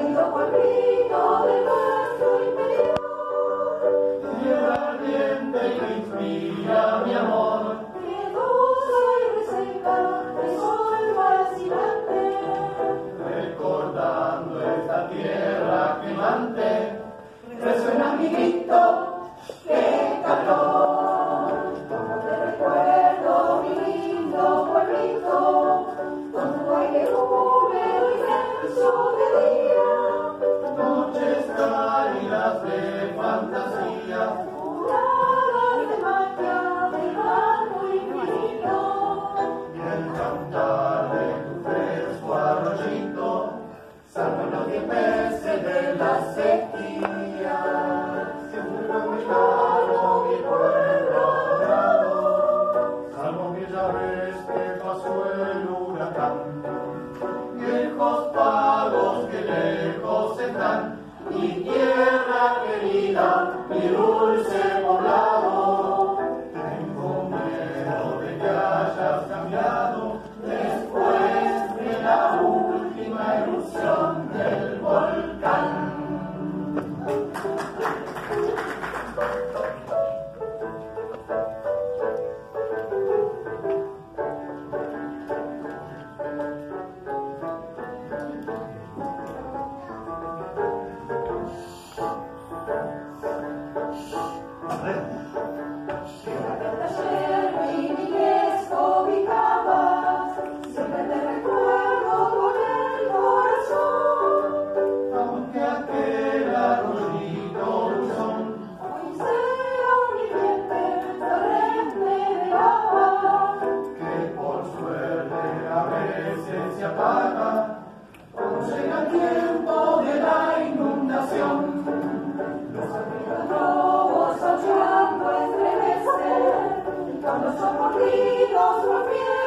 Y lo de paso y peor, tierra ardiente y que inspira mi amor, que goza y receta el sol fascinante, recordando esta tierra quemante, resuena mi grito. La sequía siempre mira mi pueblo, salvo que ya ves que pasó el huracán, viejos pagos que lejos se están, y tierra querida, mi dulce. llega el tiempo de la inundación. Los robos, ocho años, estremecer, cuando son corridos, rompieron.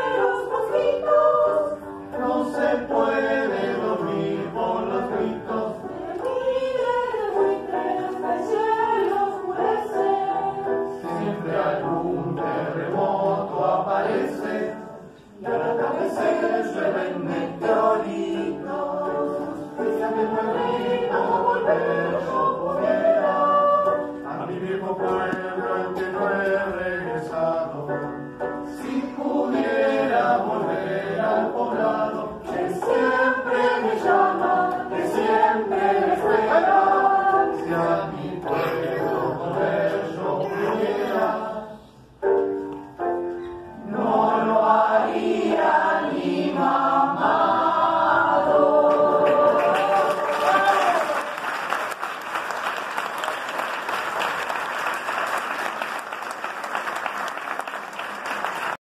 我们并